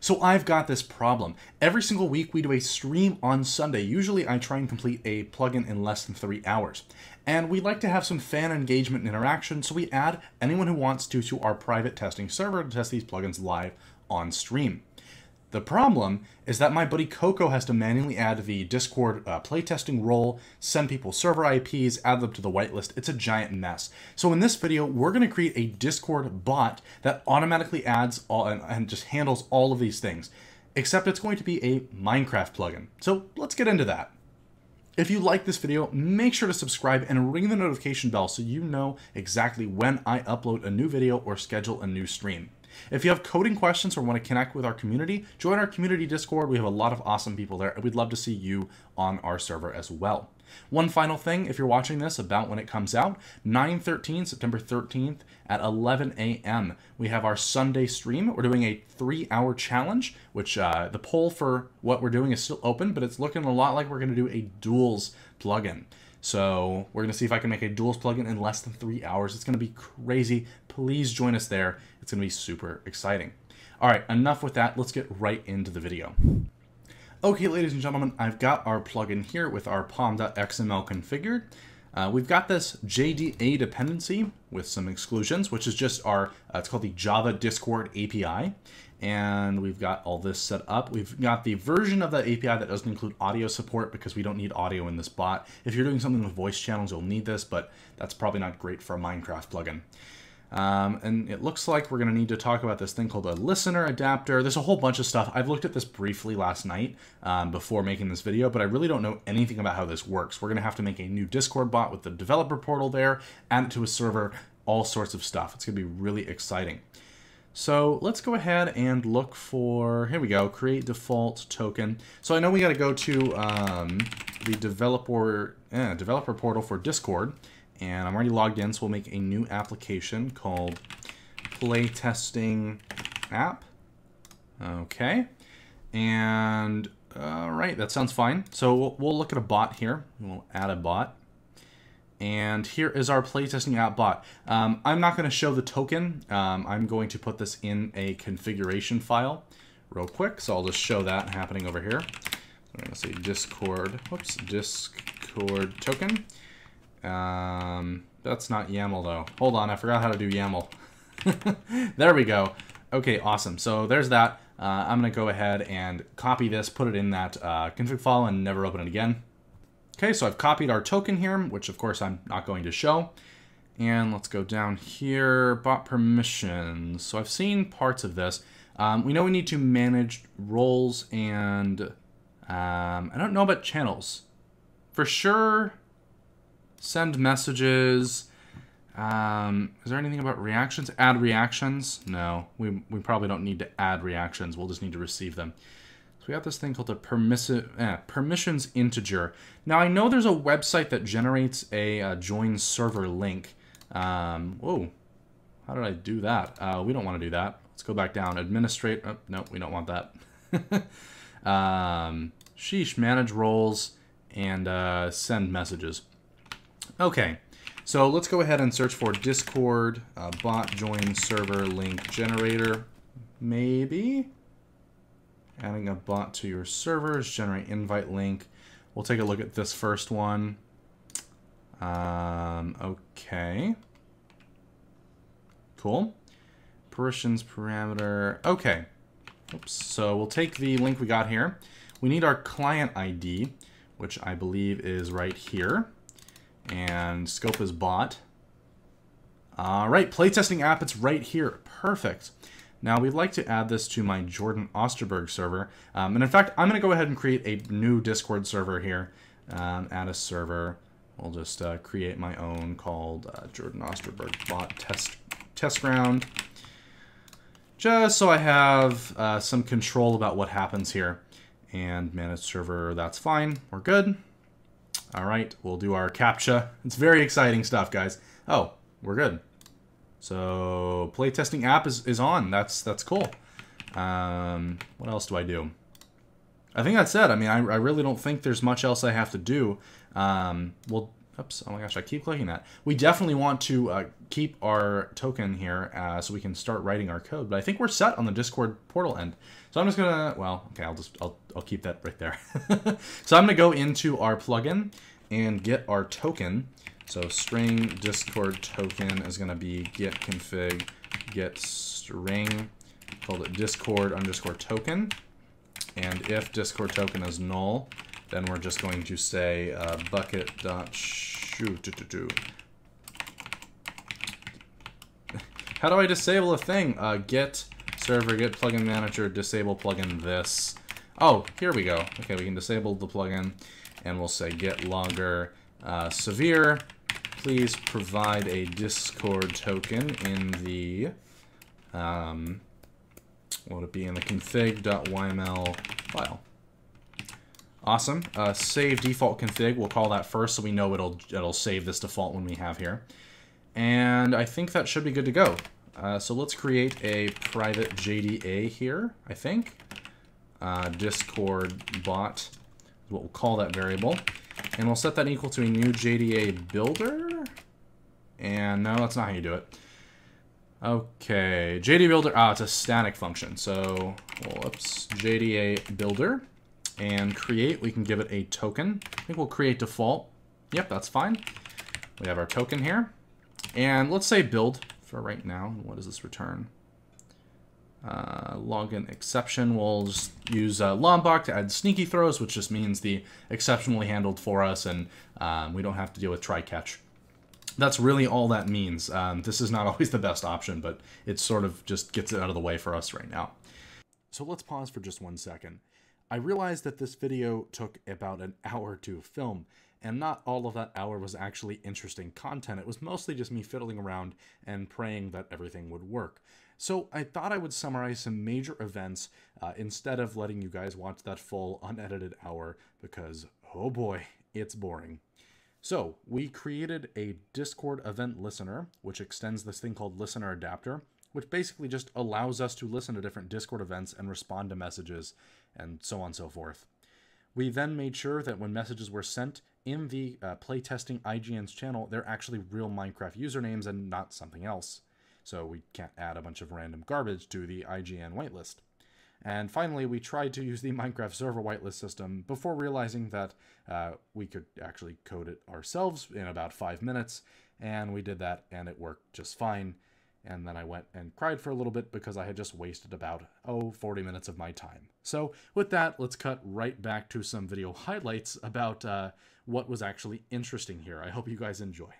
So I've got this problem. Every single week we do a stream on Sunday. Usually I try and complete a plugin in less than three hours. And we like to have some fan engagement and interaction, so we add anyone who wants to to our private testing server to test these plugins live on stream. The problem is that my buddy Coco has to manually add the Discord uh, playtesting role, send people server IPs, add them to the whitelist. It's a giant mess. So in this video, we're going to create a Discord bot that automatically adds all and, and just handles all of these things, except it's going to be a Minecraft plugin. So let's get into that. If you like this video, make sure to subscribe and ring the notification bell so you know exactly when I upload a new video or schedule a new stream. If you have coding questions or want to connect with our community, join our community Discord. We have a lot of awesome people there, and we'd love to see you on our server as well. One final thing, if you're watching this about when it comes out, 9-13, September 13th at 11 a.m. We have our Sunday stream. We're doing a three-hour challenge, which uh, the poll for what we're doing is still open, but it's looking a lot like we're going to do a duels plugin. So we're going to see if I can make a duels plugin in less than three hours. It's going to be crazy. Please join us there. It's going to be super exciting. All right, enough with that. Let's get right into the video. Okay, ladies and gentlemen, I've got our plugin here with our pom.xml configured. Uh, we've got this JDA dependency with some exclusions, which is just our, uh, it's called the Java Discord API and we've got all this set up. We've got the version of the API that doesn't include audio support because we don't need audio in this bot. If you're doing something with voice channels, you'll need this, but that's probably not great for a Minecraft plugin. Um, and it looks like we're going to need to talk about this thing called a listener adapter. There's a whole bunch of stuff. I've looked at this briefly last night um, before making this video, but I really don't know anything about how this works. We're going to have to make a new Discord bot with the developer portal there, add it to a server, all sorts of stuff. It's going to be really exciting. So let's go ahead and look for, here we go, create default token. So I know we got to go to um, the developer, eh, developer portal for Discord, and I'm already logged in, so we'll make a new application called playtesting app. Okay, and all right, that sounds fine. So we'll, we'll look at a bot here. We'll add a bot. And here is our playtesting app bot. Um, I'm not going to show the token. Um, I'm going to put this in a configuration file real quick. So I'll just show that happening over here. I'm going to say Discord, whoops, Discord token. Um, that's not YAML though. Hold on, I forgot how to do YAML. there we go. Okay, awesome. So there's that. Uh, I'm going to go ahead and copy this, put it in that uh, config file, and never open it again. Okay, so I've copied our token here, which of course I'm not going to show. And let's go down here, bot permissions. So I've seen parts of this. Um, we know we need to manage roles and um, I don't know about channels. For sure, send messages. Um, is there anything about reactions? Add reactions? No, we, we probably don't need to add reactions. We'll just need to receive them So we got this thing called the permissive eh, permissions integer. Now I know there's a website that generates a, a join server link. Um, whoa, how did I do that? Uh, we don't want to do that. Let's go back down. Administrate. Oh, no, we don't want that. um, sheesh, manage roles and uh, send messages. Okay, so let's go ahead and search for Discord uh, bot join server link generator. Maybe. Adding a bot to your servers, generate invite link. We'll take a look at this first one. Um, okay. Cool. Permissions parameter. Okay. Oops. So we'll take the link we got here. We need our client ID, which I believe is right here. And scope is bot. All right, playtesting app, it's right here. Perfect. Now we'd like to add this to my Jordan Osterberg server. Um, and in fact, I'm going to go ahead and create a new Discord server here. Um, add a server. We'll just uh, create my own called uh, Jordan Osterberg bot test, test ground. Just so I have uh, some control about what happens here. And manage server, that's fine. We're good. All right, we'll do our CAPTCHA. It's very exciting stuff, guys. Oh, we're good. So playtesting app is, is on. That's that's cool. Um, what else do I do? I think that's it. I mean, I, I really don't think there's much else I have to do. Um, well, Oops, oh my gosh, I keep clicking that. We definitely want to uh, keep our token here uh, so we can start writing our code. But I think we're set on the Discord portal end. So I'm just gonna, well, okay, I'll just, I'll, I'll keep that right there. so I'm gonna go into our plugin and get our token. So string Discord token is gonna be get config get string, called it Discord underscore token. And if Discord token is null, then we're just going to say uh, Bukkit dot shoot. How do I disable a thing? Uh, get server, get plugin manager, disable plugin this. Oh, here we go. Okay, we can disable the plugin, and we'll say get logger uh, severe. Please provide a Discord token in the um, what would it be in the config.yml file. Awesome. Uh, save default config. We'll call that first so we know it'll, it'll save this default one we have here. And I think that should be good to go. Uh, so let's create a private JDA here, I think. Uh, Discord bot is what we'll call that variable. And we'll set that equal to a new JDA builder. And no, that's not how you do it. Okay, JDA builder, ah, it's a static function. So, whoops, JDA builder and create, we can give it a token. I think we'll create default. Yep, that's fine. We have our token here. And let's say build for right now. What does this return? Uh, login exception. We'll just use uh, Lombok to add sneaky throws, which just means the exception will be handled for us and um, we don't have to deal with try catch. That's really all that means. Um, this is not always the best option, but it sort of just gets it out of the way for us right now. So let's pause for just one second. I realized that this video took about an hour to film, and not all of that hour was actually interesting content. It was mostly just me fiddling around and praying that everything would work. So I thought I would summarize some major events uh, instead of letting you guys watch that full unedited hour because, oh boy, it's boring. So we created a Discord event listener, which extends this thing called listener adapter, which basically just allows us to listen to different Discord events and respond to messages and so on and so forth. We then made sure that when messages were sent in the uh, playtesting IGN's channel, they're actually real Minecraft usernames and not something else. So we can't add a bunch of random garbage to the IGN whitelist. And finally, we tried to use the Minecraft server whitelist system before realizing that uh, we could actually code it ourselves in about five minutes. And we did that and it worked just fine. And then I went and cried for a little bit because I had just wasted about, oh, 40 minutes of my time. So with that, let's cut right back to some video highlights about uh, what was actually interesting here. I hope you guys enjoy.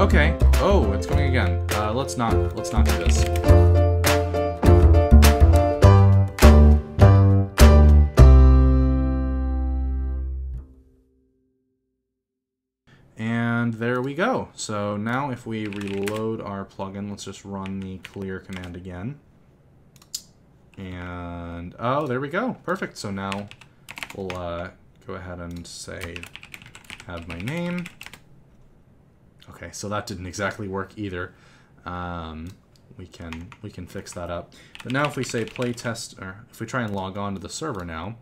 Okay. Oh, it's going again. Uh, let's not, let's not do this. And there we go. So now if we reload our plugin, let's just run the clear command again. And, oh, there we go. Perfect. So now we'll uh, go ahead and say, have my name. Okay, so that didn't exactly work either. Um, we can we can fix that up. But now if we say playtest, or if we try and log on to the server now,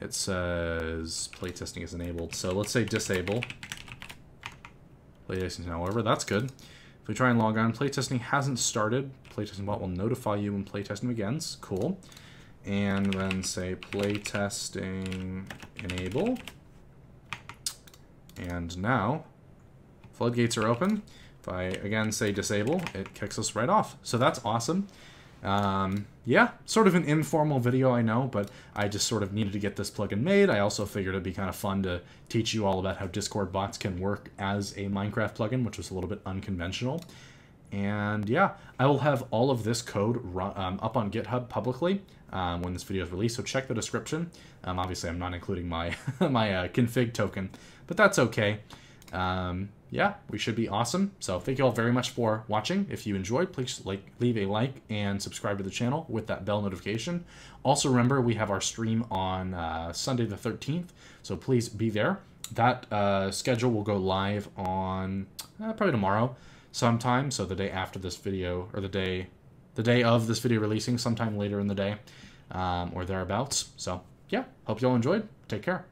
it says playtesting is enabled. So let's say disable. Playtesting is now. That's good. If we try and log on, playtesting hasn't started. Playtesting bot will notify you when playtesting begins. Cool. And then say playtesting enable. And now, floodgates are open. If I, again, say disable, it kicks us right off. So that's awesome. Um, yeah, sort of an informal video, I know, but I just sort of needed to get this plugin made. I also figured it'd be kind of fun to teach you all about how Discord bots can work as a Minecraft plugin, which was a little bit unconventional. And yeah, I will have all of this code run, um, up on GitHub publicly um, when this video is released, so check the description. Um, obviously, I'm not including my, my uh, config token, but that's okay. Um, yeah, we should be awesome. So thank you all very much for watching. If you enjoyed, please like leave a like and subscribe to the channel with that bell notification. Also remember, we have our stream on uh, Sunday the 13th, so please be there. That uh, schedule will go live on uh, probably tomorrow sometime, so the day after this video, or the day, the day of this video releasing, sometime later in the day, um, or thereabouts. So yeah, hope you all enjoyed. Take care.